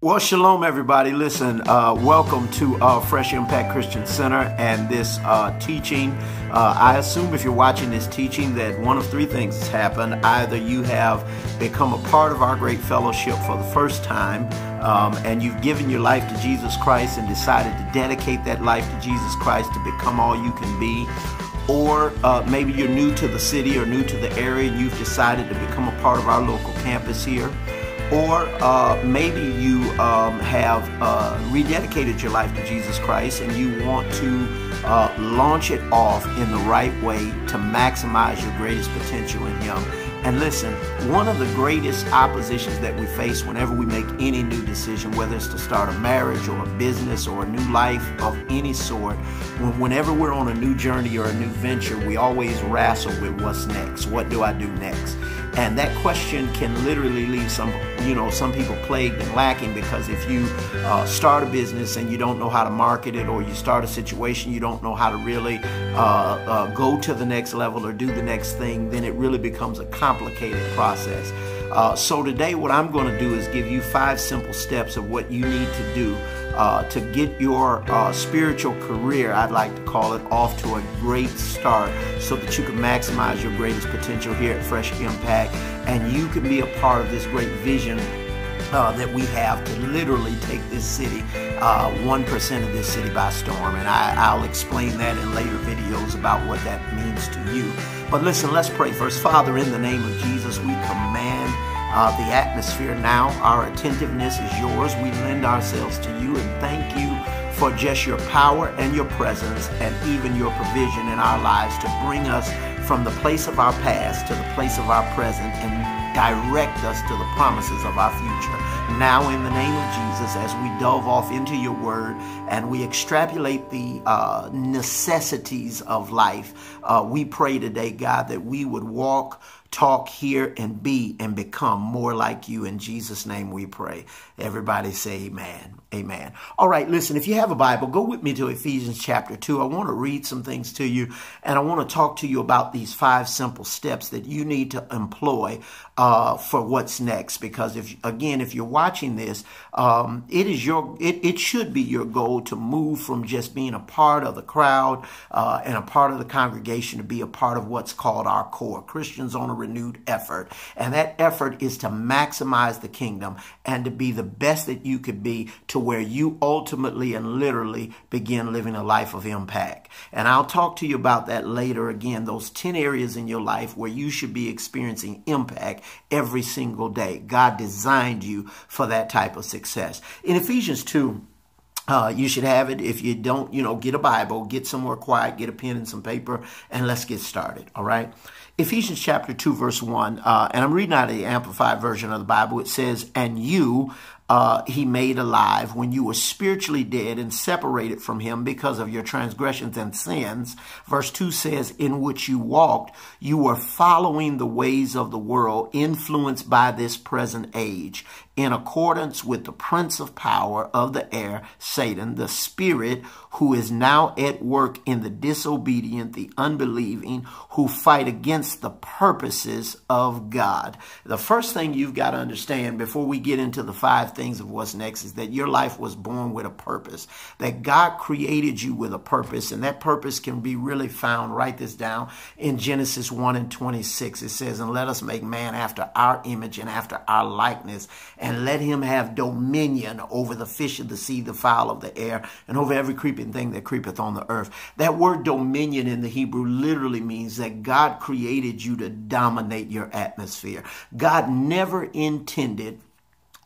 Well, shalom, everybody. Listen, uh, welcome to uh, Fresh Impact Christian Center and this uh, teaching. Uh, I assume if you're watching this teaching that one of three things has happened. Either you have become a part of our great fellowship for the first time, um, and you've given your life to Jesus Christ and decided to dedicate that life to Jesus Christ to become all you can be. Or uh, maybe you're new to the city or new to the area and you've decided to become a part of our local campus here or uh, maybe you um, have uh, rededicated your life to Jesus Christ and you want to uh, launch it off in the right way to maximize your greatest potential in Him. And listen, one of the greatest oppositions that we face whenever we make any new decision, whether it's to start a marriage or a business or a new life of any sort, whenever we're on a new journey or a new venture, we always wrestle with what's next. What do I do next? And that question can literally leave some, you know, some people plagued and lacking because if you uh, start a business and you don't know how to market it, or you start a situation you don't know how to really uh, uh, go to the next level or do the next thing, then it really becomes a complicated process. Uh, so today, what I'm going to do is give you five simple steps of what you need to do uh, to get your uh, spiritual career, I'd like to call it, off to a great start so that you can maximize your greatest potential here at Fresh Impact and you can be a part of this great vision uh, that we have to literally take this city, uh, 1% of this city by storm. And I, will explain that in later videos about what that means to you. But listen, let's pray first. Father, in the name of Jesus, we command uh, the atmosphere now. Our attentiveness is yours. We lend ourselves to you and thank you for just your power and your presence and even your provision in our lives to bring us from the place of our past to the place of our present and direct us to the promises of our future. Now, in the name of Jesus, as we delve off into your word and we extrapolate the uh, necessities of life, uh, we pray today, God, that we would walk talk, hear, and be and become more like you. In Jesus' name we pray. Everybody say amen. Amen. All right, listen, if you have a Bible, go with me to Ephesians chapter 2. I want to read some things to you, and I want to talk to you about these five simple steps that you need to employ uh, for what's next. Because if, again, if you're watching this, um, it is your, it, it should be your goal to move from just being a part of the crowd uh, and a part of the congregation to be a part of what's called our core. Christians on a renewed effort. And that effort is to maximize the kingdom and to be the best that you could be to where you ultimately and literally begin living a life of impact. And I'll talk to you about that later again, those 10 areas in your life where you should be experiencing impact every single day. God designed you for that type of success. In Ephesians 2, uh, you should have it. If you don't, you know, get a Bible, get somewhere quiet, get a pen and some paper, and let's get started. All right. Ephesians chapter 2, verse 1, uh, and I'm reading out of the Amplified version of the Bible. It says, And you uh, he made alive when you were spiritually dead and separated from him because of your transgressions and sins. Verse 2 says, In which you walked, you were following the ways of the world, influenced by this present age, in accordance with the prince of power of the air, Satan, the spirit who is now at work in the disobedient, the unbelieving, who fight against the purposes of God. The first thing you've got to understand before we get into the five things of what's next is that your life was born with a purpose, that God created you with a purpose, and that purpose can be really found, write this down, in Genesis 1 and 26. It says, And let us make man after our image and after our likeness, and let him have dominion over the fish of the sea, the fowl of the air, and over every creeping thing that creepeth on the earth. That word dominion in the Hebrew literally means that God created you to dominate your atmosphere. God never intended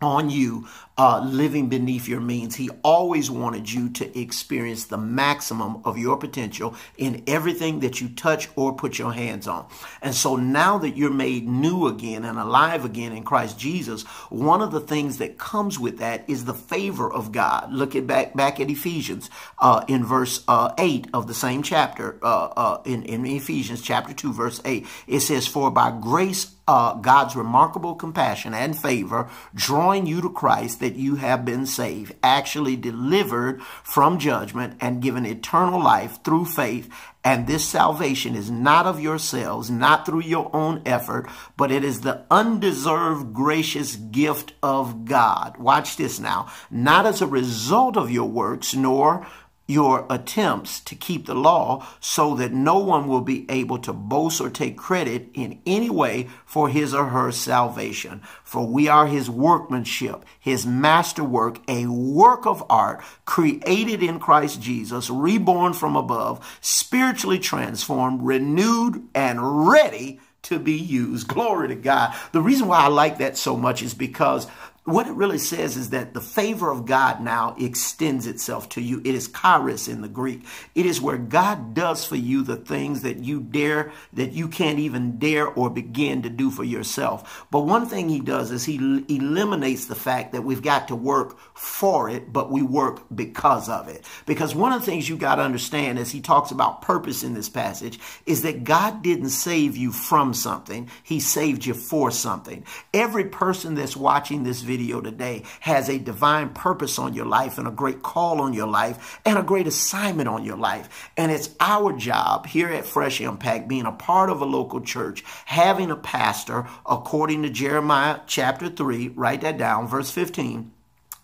on you uh, living beneath your means. He always wanted you to experience the maximum of your potential in everything that you touch or put your hands on. And so now that you're made new again and alive again in Christ Jesus, one of the things that comes with that is the favor of God. Look at back back at Ephesians uh, in verse uh, eight of the same chapter uh, uh, in in Ephesians chapter two verse eight. It says, "For by grace." uh, God's remarkable compassion and favor, drawing you to Christ that you have been saved, actually delivered from judgment and given eternal life through faith. And this salvation is not of yourselves, not through your own effort, but it is the undeserved gracious gift of God. Watch this now. Not as a result of your works, nor your attempts to keep the law so that no one will be able to boast or take credit in any way for his or her salvation. For we are his workmanship, his masterwork, a work of art created in Christ Jesus, reborn from above, spiritually transformed, renewed, and ready to be used. Glory to God. The reason why I like that so much is because what it really says is that the favor of God now extends itself to you. It is charis in the Greek. It is where God does for you the things that you dare, that you can't even dare or begin to do for yourself. But one thing he does is he eliminates the fact that we've got to work for it, but we work because of it. Because one of the things you got to understand as he talks about purpose in this passage is that God didn't save you from something. He saved you for something. Every person that's watching this video today has a divine purpose on your life and a great call on your life and a great assignment on your life. And it's our job here at Fresh Impact, being a part of a local church, having a pastor, according to Jeremiah chapter 3, write that down, verse 15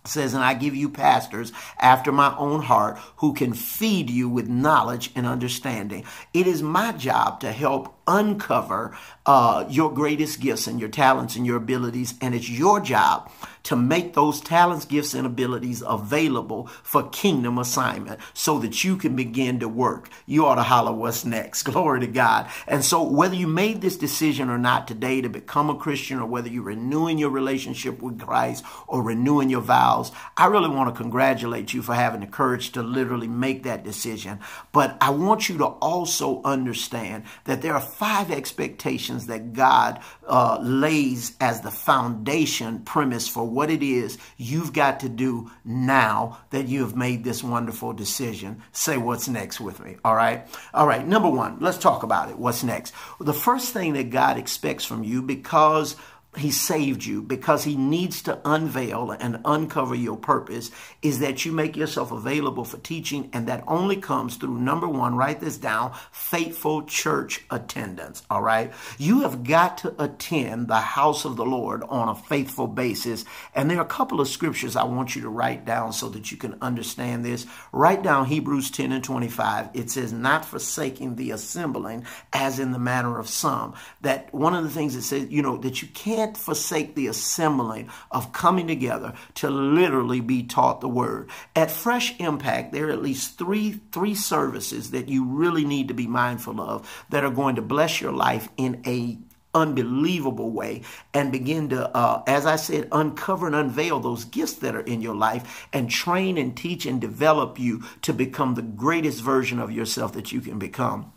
says, And I give you pastors after my own heart who can feed you with knowledge and understanding. It is my job to help uncover uh, your greatest gifts and your talents and your abilities. And it's your job to make those talents, gifts, and abilities available for kingdom assignment so that you can begin to work. You ought to holler, What's next? Glory to God. And so, whether you made this decision or not today to become a Christian, or whether you're renewing your relationship with Christ or renewing your vows, I really want to congratulate you for having the courage to literally make that decision. But I want you to also understand that there are five expectations that God uh, lays as the foundation premise for what it is you've got to do now that you have made this wonderful decision. Say what's next with me. All right. All right. Number one, let's talk about it. What's next? The first thing that God expects from you because he saved you because he needs to unveil and uncover your purpose is that you make yourself available for teaching and that only comes through number one write this down faithful church attendance all right? You have got to attend the house of the lord on a faithful basis and there are a couple of scriptures i want you to write down so that you can understand this. Write down hebrews 10 and 25 it says not forsaking the assembling as in the manner of some. That one of the things it says you know that you can't can't forsake the assembling of coming together to literally be taught the word. At Fresh Impact, there are at least three, three services that you really need to be mindful of that are going to bless your life in a unbelievable way and begin to, uh, as I said, uncover and unveil those gifts that are in your life and train and teach and develop you to become the greatest version of yourself that you can become.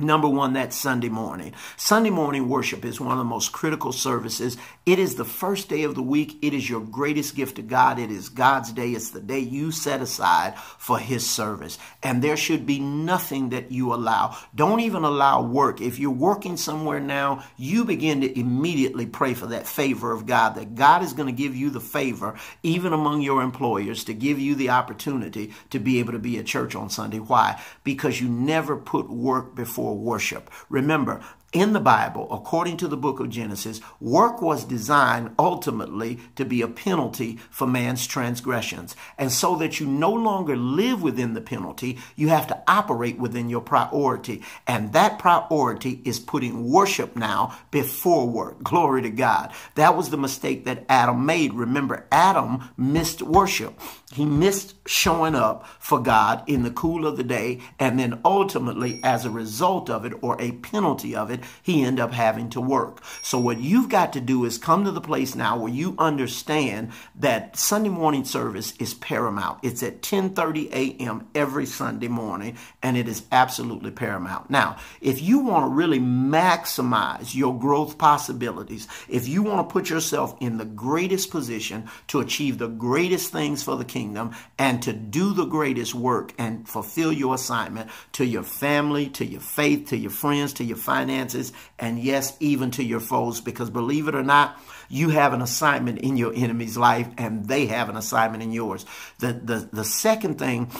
Number one, that's Sunday morning. Sunday morning worship is one of the most critical services. It is the first day of the week. It is your greatest gift to God. It is God's day. It's the day you set aside for His service. And there should be nothing that you allow. Don't even allow work. If you're working somewhere now, you begin to immediately pray for that favor of God, that God is going to give you the favor, even among your employers, to give you the opportunity to be able to be at church on Sunday. Why? Because you never put work before worship. Remember, in the Bible, according to the book of Genesis, work was designed ultimately to be a penalty for man's transgressions. And so that you no longer live within the penalty, you have to operate within your priority. And that priority is putting worship now before work. Glory to God. That was the mistake that Adam made. Remember, Adam missed worship. He missed showing up for God in the cool of the day. And then ultimately, as a result of it or a penalty of it, he end up having to work. So what you've got to do is come to the place now where you understand that Sunday morning service is paramount. It's at 10:30 a.m. every Sunday morning and it is absolutely paramount. Now, if you want to really maximize your growth possibilities, if you want to put yourself in the greatest position to achieve the greatest things for the kingdom and to do the greatest work and fulfill your assignment to your family, to your faith, to your friends, to your finances, and yes, even to your foes. Because believe it or not, you have an assignment in your enemy's life, and they have an assignment in yours. The the the second thing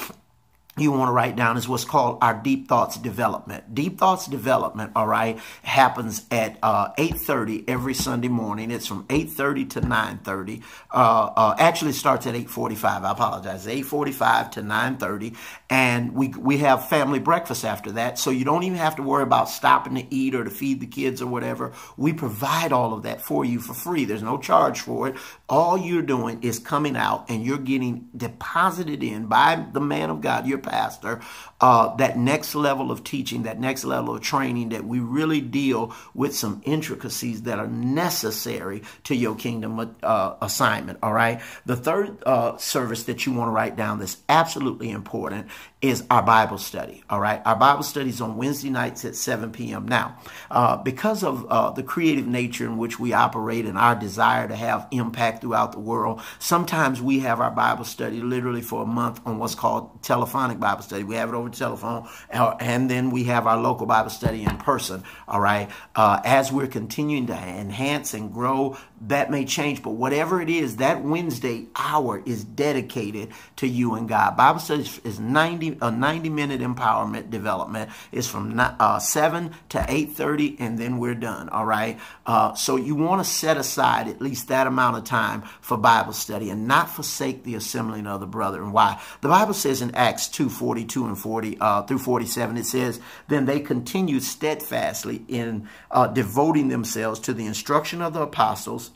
you want to write down is what's called our deep thoughts development. Deep thoughts development, all right, happens at uh, 8.30 every Sunday morning. It's from 8.30 to 9.30. Uh, uh, actually starts at 8.45. I apologize. 8.45 to 9.30. And we, we have family breakfast after that. So you don't even have to worry about stopping to eat or to feed the kids or whatever. We provide all of that for you for free. There's no charge for it. All you're doing is coming out and you're getting deposited in by the man of God, your pastor, uh, that next level of teaching, that next level of training, that we really deal with some intricacies that are necessary to your kingdom uh, assignment. All right. The third uh, service that you want to write down that's absolutely important is our Bible study. All right. Our Bible study is on Wednesday nights at 7 p.m. Now, uh, because of uh, the creative nature in which we operate and our desire to have impact throughout the world, sometimes we have our Bible study literally for a month on what's called telephonic Bible study. We have it over the telephone, uh, and then we have our local Bible study in person. All right. Uh, as we're continuing to enhance and grow, that may change, but whatever it is, that Wednesday hour is dedicated to you and God. Bible study is 90 a 90 minute empowerment development is from uh, 7 to 8.30 and then we're done, all right? Uh, so you want to set aside at least that amount of time for Bible study and not forsake the assembling of the brethren. Why? The Bible says in Acts 2, 42 and 40 uh, through 47, it says, Then they continued steadfastly in uh, devoting themselves to the instruction of the apostles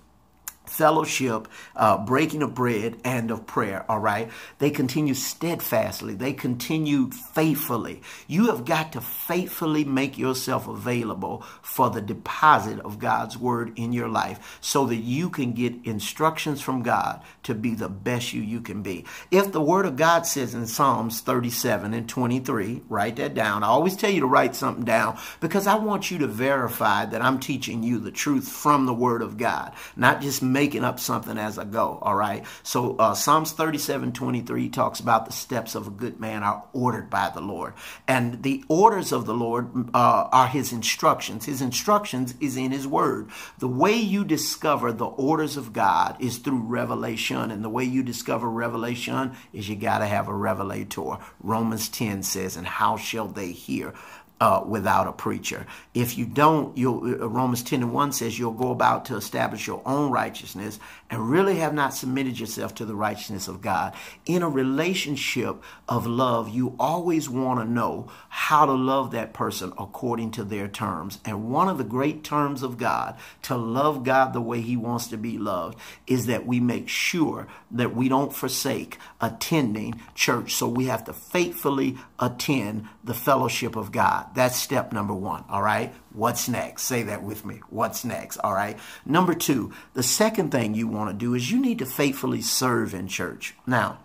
fellowship, uh, breaking of bread, and of prayer. All right. They continue steadfastly. They continue faithfully. You have got to faithfully make yourself available for the deposit of God's word in your life so that you can get instructions from God to be the best you you can be. If the word of God says in Psalms 37 and 23, write that down. I always tell you to write something down because I want you to verify that I'm teaching you the truth from the word of God, not just up something as I go. All right. So uh, Psalms 37 23 talks about the steps of a good man are ordered by the Lord. And the orders of the Lord uh, are his instructions. His instructions is in his word. The way you discover the orders of God is through revelation. And the way you discover revelation is you got to have a revelator. Romans 10 says, And how shall they hear? Uh, without a preacher. If you don't, uh, Romans 10 and 1 says you'll go about to establish your own righteousness and really have not submitted yourself to the righteousness of God. In a relationship of love, you always want to know how to love that person according to their terms. And one of the great terms of God, to love God the way he wants to be loved, is that we make sure that we don't forsake attending church. So we have to faithfully attend the fellowship of God. That's step number one. All right. What's next? Say that with me. What's next? All right. Number two, the second thing you want to do is you need to faithfully serve in church. Now,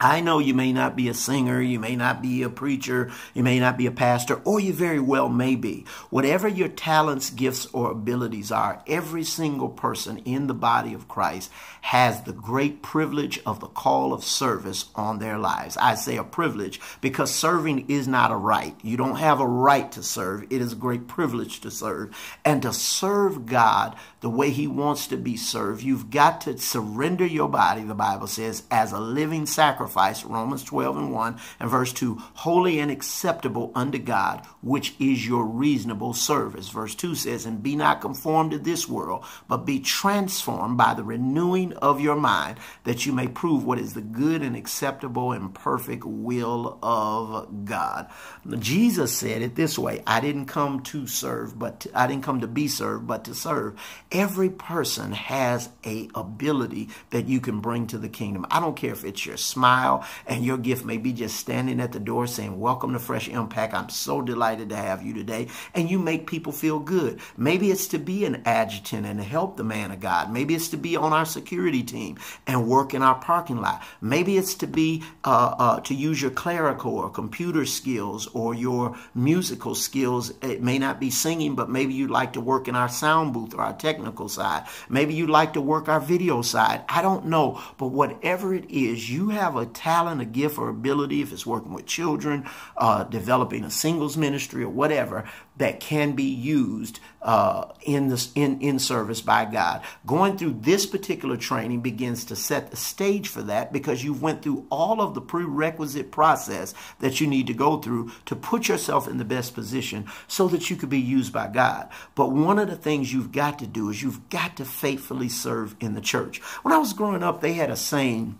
I know you may not be a singer, you may not be a preacher, you may not be a pastor, or you very well may be. Whatever your talents, gifts, or abilities are, every single person in the body of Christ has the great privilege of the call of service on their lives. I say a privilege because serving is not a right. You don't have a right to serve, it is a great privilege to serve. And to serve God the way He wants to be served, you've got to surrender your body, the Bible says, as a living sacrifice sacrifice, Romans 12 and 1, and verse 2, holy and acceptable unto God, which is your reasonable service. Verse 2 says, and be not conformed to this world, but be transformed by the renewing of your mind, that you may prove what is the good and acceptable and perfect will of God. Jesus said it this way, I didn't come to serve, but to, I didn't come to be served, but to serve. Every person has a ability that you can bring to the kingdom. I don't care if it's your smile, smile, and your gift may be just standing at the door saying, Welcome to Fresh Impact. I'm so delighted to have you today. And you make people feel good. Maybe it's to be an adjutant and help the man of God. Maybe it's to be on our security team and work in our parking lot. Maybe it's to be uh, uh, to use your clerical or computer skills or your musical skills. It may not be singing, but maybe you'd like to work in our sound booth or our technical side. Maybe you'd like to work our video side. I don't know. But whatever it is, you have a a talent, a gift, or ability, if it's working with children, uh, developing a singles ministry, or whatever, that can be used uh, in, this, in, in service by God. Going through this particular training begins to set the stage for that because you've went through all of the prerequisite process that you need to go through to put yourself in the best position so that you could be used by God. But one of the things you've got to do is you've got to faithfully serve in the church. When I was growing up, they had a saying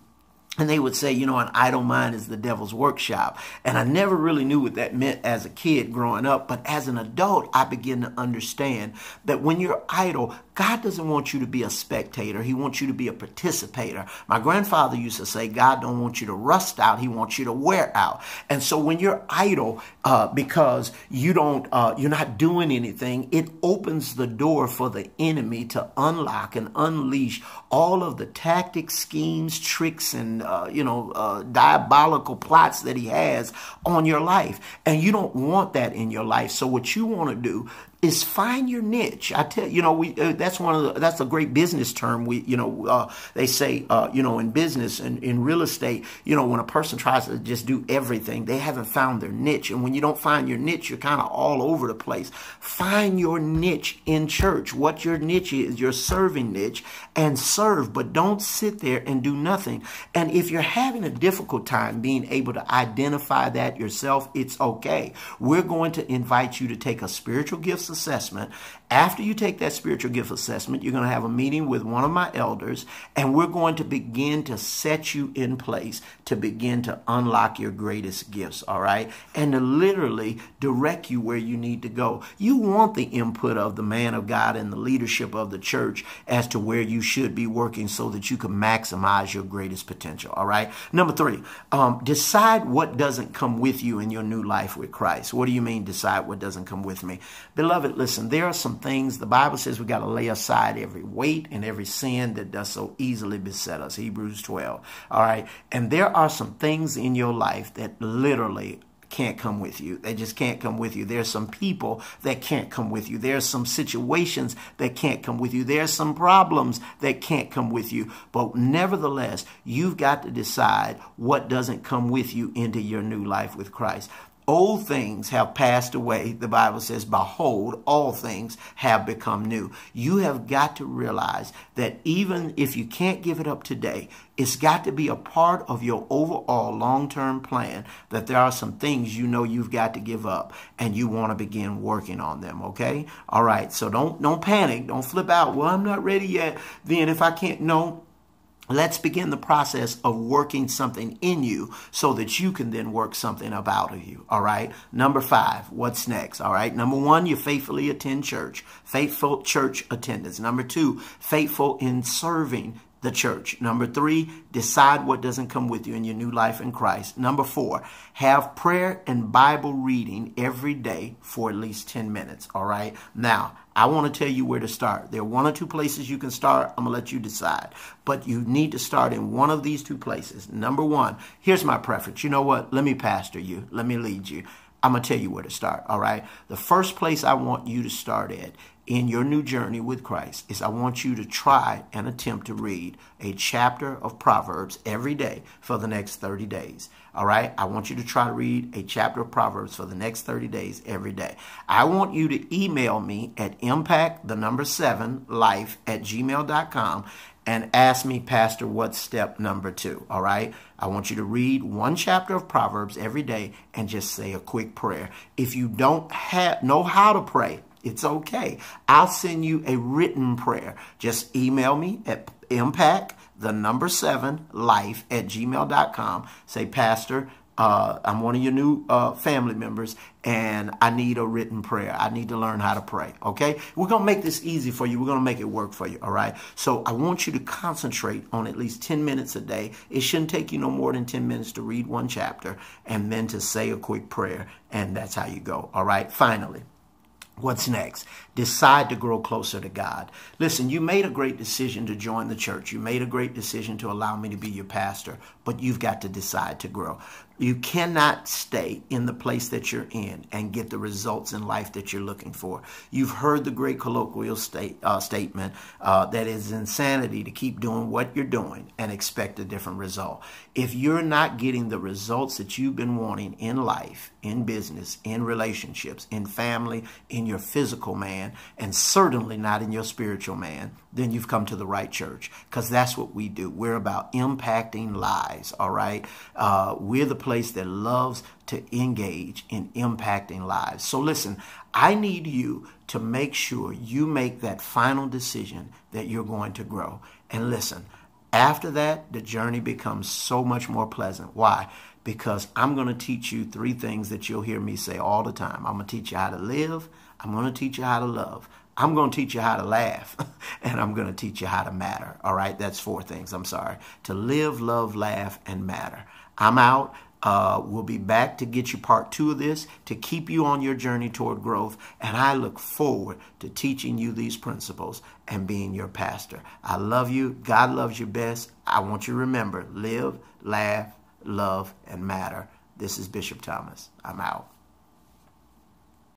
and they would say, you know, an idle mind is the devil's workshop. And I never really knew what that meant as a kid growing up. But as an adult, I begin to understand that when you're idle, God doesn't want you to be a spectator. He wants you to be a participator. My grandfather used to say, God don't want you to rust out. He wants you to wear out. And so when you're idle, uh, because you don't, uh, you're not doing anything, it opens the door for the enemy to unlock and unleash all of the tactics, schemes, tricks, and uh, you know, uh, diabolical plots that he has on your life. And you don't want that in your life. So what you want to do is find your niche. I tell you know we uh, that's one of the, that's a great business term. We you know uh, they say uh, you know in business and in real estate you know when a person tries to just do everything they haven't found their niche and when you don't find your niche you're kind of all over the place. Find your niche in church. What your niche is, your serving niche, and serve. But don't sit there and do nothing. And if you're having a difficult time being able to identify that yourself, it's okay. We're going to invite you to take a spiritual gifts assessment. After you take that spiritual gift assessment, you're going to have a meeting with one of my elders, and we're going to begin to set you in place to begin to unlock your greatest gifts, all right? And to literally direct you where you need to go. You want the input of the man of God and the leadership of the church as to where you should be working so that you can maximize your greatest potential, all right? Number three, um, decide what doesn't come with you in your new life with Christ. What do you mean, decide what doesn't come with me? Beloved, Beloved, listen, there are some things the Bible says we got to lay aside every weight and every sin that does so easily beset us. Hebrews 12. All right. And there are some things in your life that literally can't come with you. They just can't come with you. There's some people that can't come with you. There's some situations that can't come with you. There's some problems that can't come with you. But nevertheless, you've got to decide what doesn't come with you into your new life with Christ. Old things have passed away. The Bible says, Behold, all things have become new. You have got to realize that even if you can't give it up today, it's got to be a part of your overall long term plan that there are some things you know you've got to give up and you want to begin working on them, okay? All right, so don't, don't panic. Don't flip out. Well, I'm not ready yet. Then if I can't, no, Let's begin the process of working something in you so that you can then work something up out of you. All right. Number five, what's next? All right. Number one, you faithfully attend church, faithful church attendance. Number two, faithful in serving the church. Number three, decide what doesn't come with you in your new life in Christ. Number four, have prayer and Bible reading every day for at least 10 minutes. All right. Now, I want to tell you where to start. There are one or two places you can start. I'm going to let you decide. But you need to start in one of these two places. Number one, here's my preference. You know what? Let me pastor you. Let me lead you. I'm going to tell you where to start. All right. The first place I want you to start at in your new journey with Christ is I want you to try and attempt to read a chapter of Proverbs every day for the next 30 days. All right. I want you to try to read a chapter of Proverbs for the next 30 days every day. I want you to email me at impact the number seven life at gmail.com and ask me, Pastor, what's step number two? All right. I want you to read one chapter of Proverbs every day and just say a quick prayer. If you don't have know how to pray, it's okay. I'll send you a written prayer. Just email me at impact the number seven life at gmail.com. Say, Pastor, uh, I'm one of your new uh, family members and I need a written prayer. I need to learn how to pray. Okay? We're going to make this easy for you. We're going to make it work for you. All right? So I want you to concentrate on at least 10 minutes a day. It shouldn't take you no more than 10 minutes to read one chapter and then to say a quick prayer. And that's how you go. All right? Finally. What's next? Decide to grow closer to God. Listen, you made a great decision to join the church. You made a great decision to allow me to be your pastor, but you've got to decide to grow. You cannot stay in the place that you're in and get the results in life that you're looking for. You've heard the great colloquial state, uh, statement uh, that it's insanity to keep doing what you're doing and expect a different result. If you're not getting the results that you've been wanting in life, in business, in relationships, in family, in your physical man, and certainly not in your spiritual man, then you've come to the right church because that's what we do. We're about impacting lives, all right? Uh, we're the place that loves to engage in impacting lives. So listen, I need you to make sure you make that final decision that you're going to grow. And listen, after that, the journey becomes so much more pleasant. Why? Because I'm going to teach you three things that you'll hear me say all the time. I'm going to teach you how to live. I'm going to teach you how to love. I'm going to teach you how to laugh and I'm going to teach you how to matter. All right, that's four things. I'm sorry. To live, love, laugh, and matter. I'm out. Uh, we'll be back to get you part two of this to keep you on your journey toward growth. And I look forward to teaching you these principles and being your pastor. I love you. God loves you best. I want you to remember live, laugh, love, and matter. This is Bishop Thomas. I'm out.